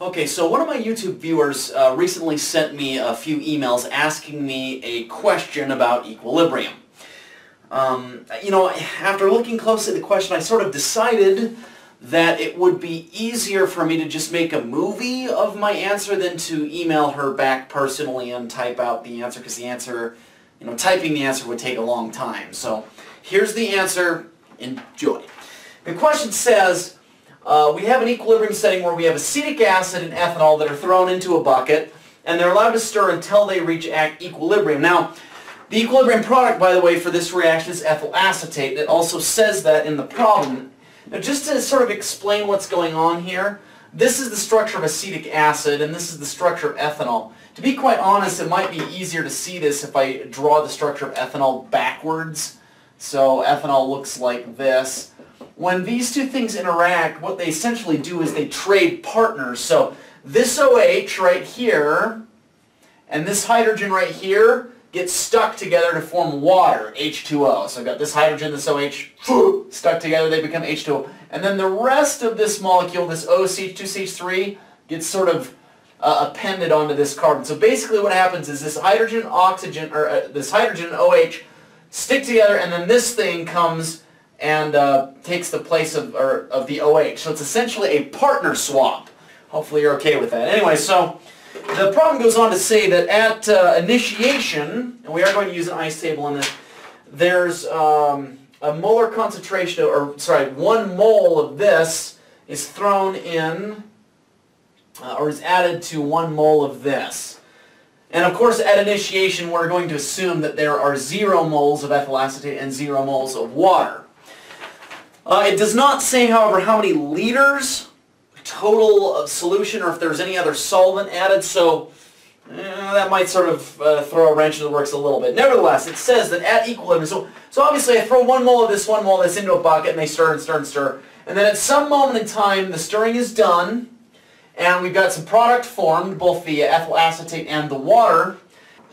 Okay, so one of my YouTube viewers uh, recently sent me a few emails asking me a question about equilibrium. Um, you know, after looking closely at the question, I sort of decided that it would be easier for me to just make a movie of my answer than to email her back personally and type out the answer because the answer, you know, typing the answer would take a long time. So here's the answer. Enjoy. The question says, uh, we have an equilibrium setting where we have acetic acid and ethanol that are thrown into a bucket and they're allowed to stir until they reach equilibrium. Now, the equilibrium product, by the way, for this reaction is ethyl acetate. It also says that in the problem. Now just to sort of explain what's going on here, this is the structure of acetic acid and this is the structure of ethanol. To be quite honest, it might be easier to see this if I draw the structure of ethanol backwards. So ethanol looks like this. When these two things interact, what they essentially do is they trade partners. So this OH right here and this hydrogen right here get stuck together to form water, H2O. So I've got this hydrogen, this OH, stuck together, they become H2O. And then the rest of this molecule, this OCH2CH3, gets sort of uh, appended onto this carbon. So basically what happens is this hydrogen, oxygen, or uh, this hydrogen OH stick together, and then this thing comes and uh, takes the place of, or, of the OH. So it's essentially a partner swap. Hopefully you're okay with that. Anyway, so the problem goes on to say that at uh, initiation, and we are going to use an ICE table on this, there's um, a molar concentration, or sorry, one mole of this is thrown in, uh, or is added to one mole of this. And of course, at initiation, we're going to assume that there are zero moles of ethyl acetate and zero moles of water. Uh, it does not say, however, how many liters total of solution or if there's any other solvent added. So eh, that might sort of uh, throw a wrench in the works a little bit. Nevertheless, it says that at equilibrium, so, so obviously I throw one mole of this, one mole of this into a bucket and they stir and stir and stir. And then at some moment in time, the stirring is done and we've got some product formed, both the ethyl acetate and the water.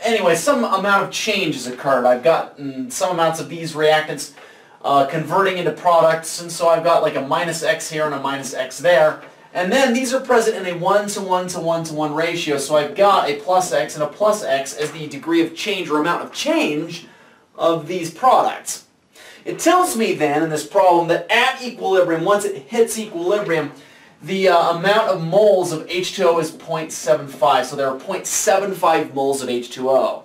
Anyway, some amount of change has occurred. I've gotten some amounts of these reactants uh, converting into products, and so I've got like a minus X here and a minus X there. And then these are present in a 1 to 1 to 1 to 1 ratio. So I've got a plus x and a plus x as the degree of change or amount of change of these products. It tells me then in this problem that at equilibrium, once it hits equilibrium, the uh, amount of moles of H2O is 0.75. So there are 0.75 moles of H2O.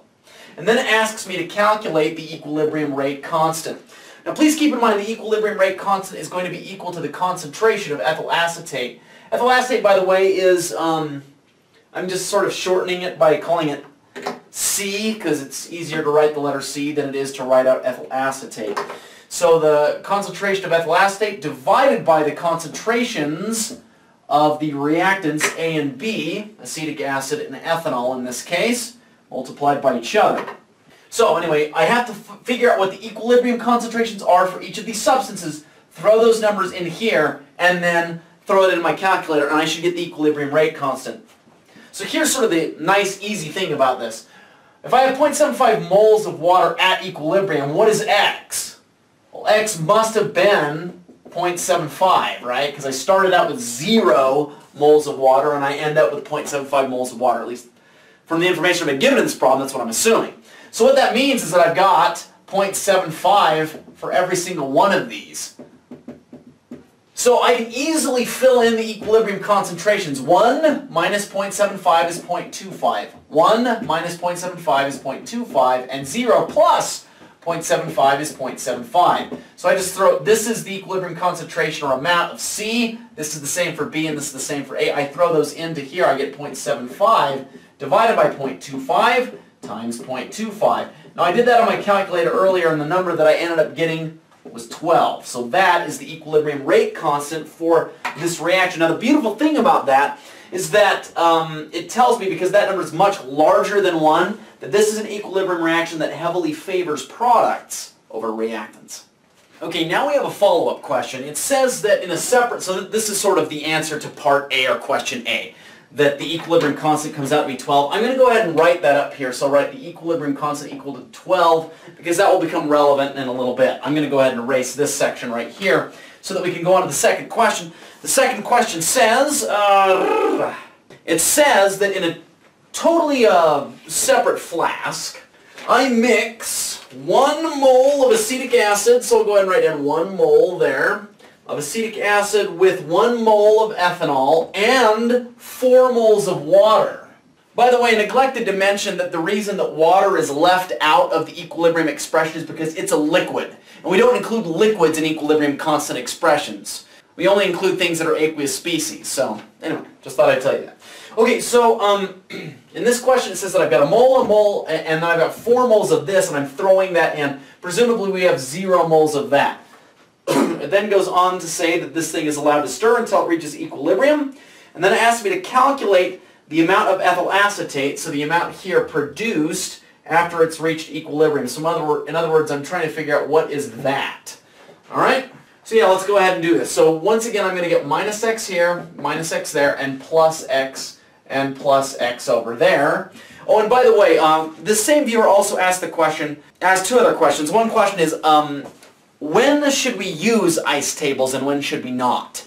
And then it asks me to calculate the equilibrium rate constant. Now please keep in mind the equilibrium rate constant is going to be equal to the concentration of ethyl acetate. Ethyl acetate, by the way, is, um, I'm just sort of shortening it by calling it C because it's easier to write the letter C than it is to write out ethyl acetate. So the concentration of ethyl acetate divided by the concentrations of the reactants A and B, acetic acid and ethanol in this case, multiplied by each other. So anyway, I have to figure out what the equilibrium concentrations are for each of these substances, throw those numbers in here, and then throw it in my calculator, and I should get the equilibrium rate constant. So here's sort of the nice, easy thing about this. If I have 0.75 moles of water at equilibrium, what is X? Well, X must have been 0.75, right? Because I started out with zero moles of water, and I end up with 0.75 moles of water, at least from the information I've been given in this problem, that's what I'm assuming. So what that means is that I've got 0.75 for every single one of these. So I can easily fill in the equilibrium concentrations. 1 minus 0.75 is 0.25. 1 minus 0.75 is 0.25. And 0 plus 0.75 is 0.75. So I just throw, this is the equilibrium concentration or amount of C. This is the same for B and this is the same for A. I throw those into here. I get 0.75 divided by 0.25 times 0.25. Now I did that on my calculator earlier and the number that I ended up getting was 12. So that is the equilibrium rate constant for this reaction. Now the beautiful thing about that is that um, it tells me, because that number is much larger than 1, that this is an equilibrium reaction that heavily favors products over reactants. Okay, now we have a follow-up question. It says that in a separate, so this is sort of the answer to part A or question A that the equilibrium constant comes out to be 12. I'm going to go ahead and write that up here. So I'll write the equilibrium constant equal to 12 because that will become relevant in a little bit. I'm going to go ahead and erase this section right here so that we can go on to the second question. The second question says, uh, it says that in a totally uh, separate flask, I mix one mole of acetic acid, so I'll go ahead and write down one mole there, of acetic acid with one mole of ethanol and four moles of water. By the way, I neglected to mention that the reason that water is left out of the equilibrium expression is because it's a liquid. And we don't include liquids in equilibrium constant expressions. We only include things that are aqueous species. So, anyway, just thought I'd tell you that. Okay, so um, in this question it says that I've got a mole, a mole, and then I've got four moles of this, and I'm throwing that in. Presumably we have zero moles of that. It then goes on to say that this thing is allowed to stir until it reaches equilibrium. And then it asks me to calculate the amount of ethyl acetate, so the amount here produced after it's reached equilibrium. So in other, in other words, I'm trying to figure out what is that. All right? So yeah, let's go ahead and do this. So once again, I'm going to get minus x here, minus x there, and plus x and plus x over there. Oh, and by the way, um, this same viewer also asked the question, asked two other questions. One question is, um, when should we use ICE tables and when should we not?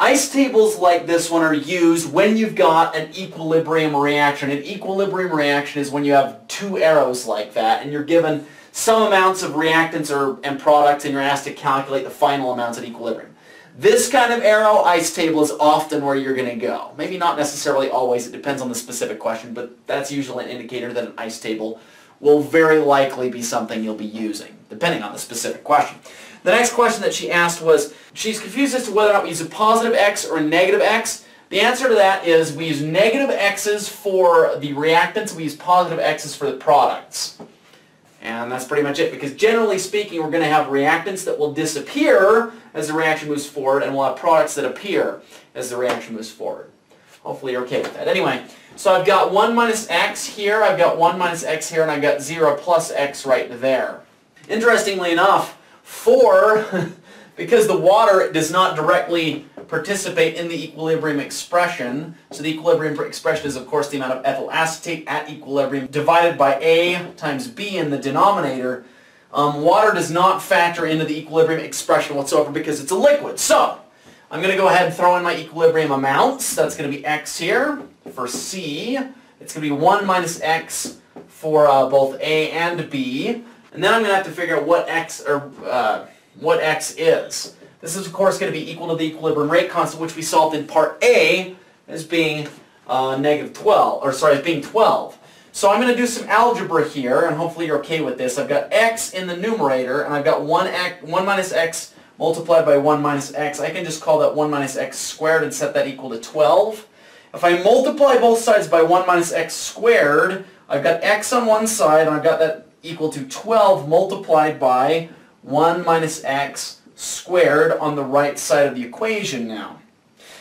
ICE tables like this one are used when you've got an equilibrium reaction. An equilibrium reaction is when you have two arrows like that and you're given some amounts of reactants or, and products and you're asked to calculate the final amounts at equilibrium. This kind of arrow ICE table is often where you're going to go. Maybe not necessarily always, it depends on the specific question, but that's usually an indicator that an ICE table will very likely be something you'll be using, depending on the specific question. The next question that she asked was, she's confused as to whether or not we use a positive x or a negative x. The answer to that is we use negative x's for the reactants, we use positive x's for the products. And that's pretty much it, because generally speaking, we're going to have reactants that will disappear as the reaction moves forward, and we'll have products that appear as the reaction moves forward. Hopefully you're okay with that. Anyway, so I've got 1 minus x here, I've got 1 minus x here, and I've got 0 plus x right there. Interestingly enough, 4, because the water does not directly participate in the equilibrium expression. So the equilibrium expression is, of course, the amount of ethyl acetate at equilibrium divided by A times B in the denominator. Um, water does not factor into the equilibrium expression whatsoever because it's a liquid. So I'm going to go ahead and throw in my equilibrium amounts. That's going to be x here for C. It's going to be 1 minus x for uh, both A and B. And then I'm going to have to figure out what x or uh, what x is. This is, of course, going to be equal to the equilibrium rate constant, which we solved in part A as being uh, negative 12, or sorry, as being 12. So I'm going to do some algebra here, and hopefully you're okay with this. I've got x in the numerator, and I've got 1, x, 1 minus x multiplied by 1 minus x. I can just call that 1 minus x squared and set that equal to 12. If I multiply both sides by 1 minus x squared, I've got x on one side, and I've got that equal to 12 multiplied by 1 minus x squared on the right side of the equation now.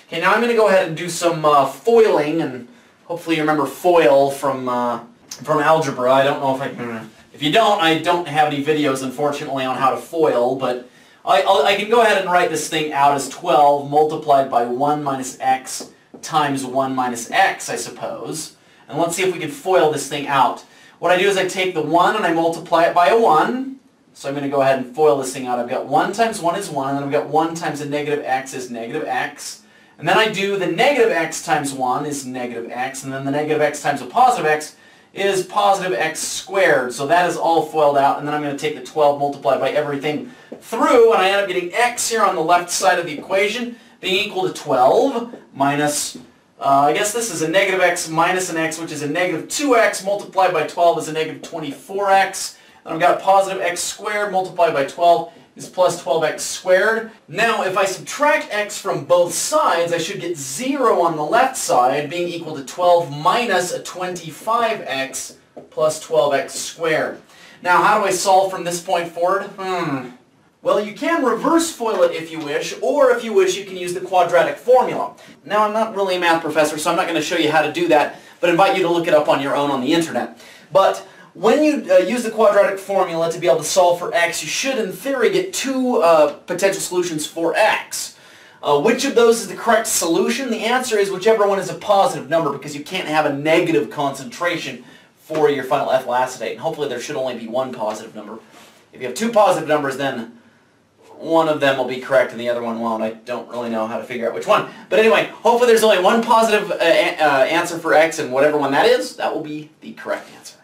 Okay, now I'm going to go ahead and do some uh, FOILing, and hopefully you remember FOIL from, uh, from algebra. I don't know if I can... If you don't, I don't have any videos, unfortunately, on how to FOIL, but I, I can go ahead and write this thing out as 12 multiplied by 1 minus x times 1 minus x, I suppose. And let's see if we can FOIL this thing out. What I do is I take the 1 and I multiply it by a 1, so I'm going to go ahead and FOIL this thing out. I've got 1 times 1 is 1, and then I've got 1 times the negative x is negative x. And then I do the negative x times 1 is negative x, and then the negative x times a positive x is positive x squared. So that is all FOILed out, and then I'm going to take the 12 multiplied by everything through, and I end up getting x here on the left side of the equation being equal to 12 minus, uh, I guess this is a negative x minus an x, which is a negative 2x multiplied by 12 is a negative 24x. Then I've got positive x squared multiplied by 12 is plus 12x squared. Now, if I subtract x from both sides, I should get 0 on the left side, being equal to 12 minus a 25x plus 12x squared. Now, how do I solve from this point forward? Hmm. Well, you can reverse FOIL it if you wish, or if you wish, you can use the quadratic formula. Now, I'm not really a math professor, so I'm not going to show you how to do that, but invite you to look it up on your own on the internet. But when you uh, use the quadratic formula to be able to solve for x, you should, in theory, get two uh, potential solutions for x. Uh, which of those is the correct solution? The answer is whichever one is a positive number because you can't have a negative concentration for your final ethyl acetate. And hopefully there should only be one positive number. If you have two positive numbers, then one of them will be correct and the other one won't. I don't really know how to figure out which one. But anyway, hopefully there's only one positive uh, uh, answer for x, and whatever one that is, that will be the correct answer.